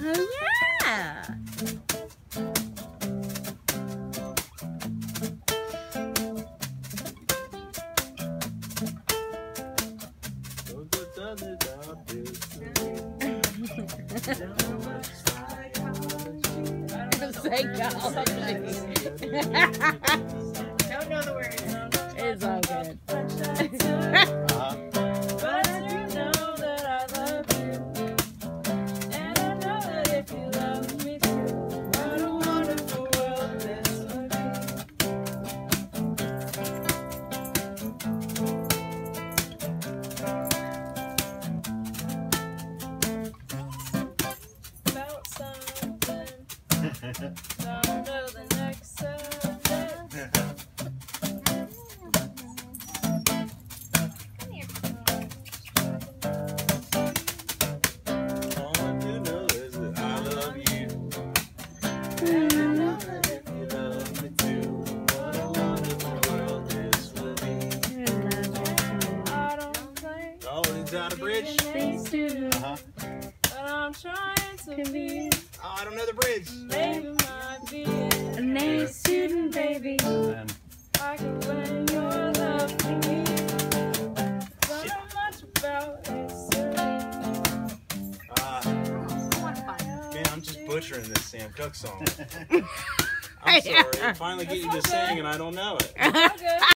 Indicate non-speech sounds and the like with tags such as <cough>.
Oh yeah. <laughs> Psychology. <laughs> that I love you. And if you love me too. What a bridge? Please do. Uh-huh. that I'm trying to be. I don't know the bridge. Maybe might be A nice student, baby. And like when your love me. Don't know much about history. uh, man, I'm just butchering this Sam Cooke song. <laughs> I'm sorry. I finally get you to sing and I don't know it. Okay.